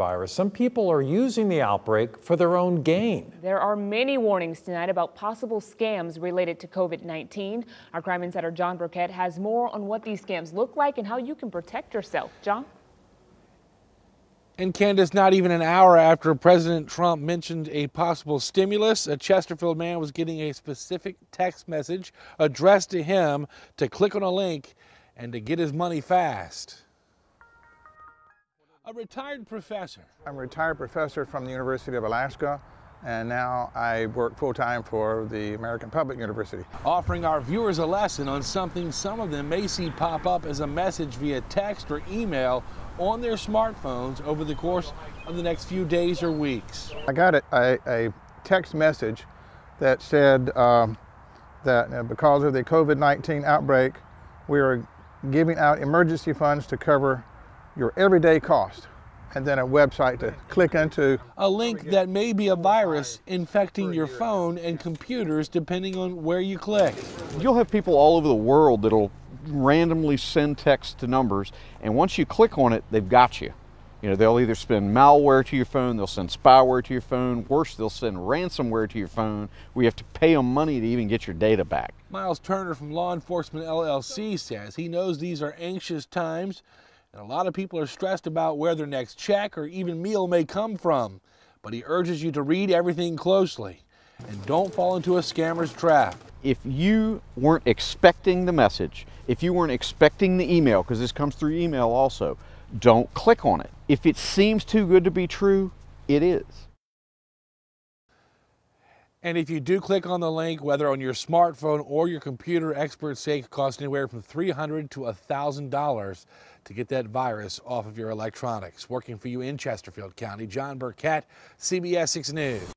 virus. Some people are using the outbreak for their own gain. There are many warnings tonight about possible scams related to COVID-19. Our crime insider Jon Burkett has more on what these scams look like and how you can protect yourself. John? And Candace, not even an hour after President Trump mentioned a possible stimulus, a Chesterfield man was getting a specific text message addressed to him to click on a link and to get his money fast. A retired professor. I'm a retired professor from the University of Alaska, and now I work full-time for the American Public University. Offering our viewers a lesson on something some of them may see pop up as a message via text or email on their smartphones over the course of the next few days or weeks. I got a, a, text message that said um, that uh, because of the COVID-19 outbreak, we are giving out emergency funds to cover your everyday cost and then a website to click into. A link that may be a virus infecting your phone and computers depending on where you click. You'll have people all over the world that'll randomly send text to numbers and once you click on it, they've got you. You know, they'll either send malware to your phone, they'll send spyware to your phone, worse, they'll send ransomware to your phone where you have to pay them money to even get your data back. Miles Turner from Law Enforcement LLC says he knows these are anxious times and a lot of people are stressed about where their next check or even meal may come from. But he urges you to read everything closely and don't fall into a scammer's trap. If you weren't expecting the message, if you weren't expecting the email, because this comes through email also, don't click on it. If it seems too good to be true, it is. And if you do click on the link, whether on your smartphone or your computer, experts say it costs anywhere from $300 to $1,000 to get that virus off of your electronics. Working for you in Chesterfield County, Jon Burkett, CBS 6 News.